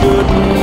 good.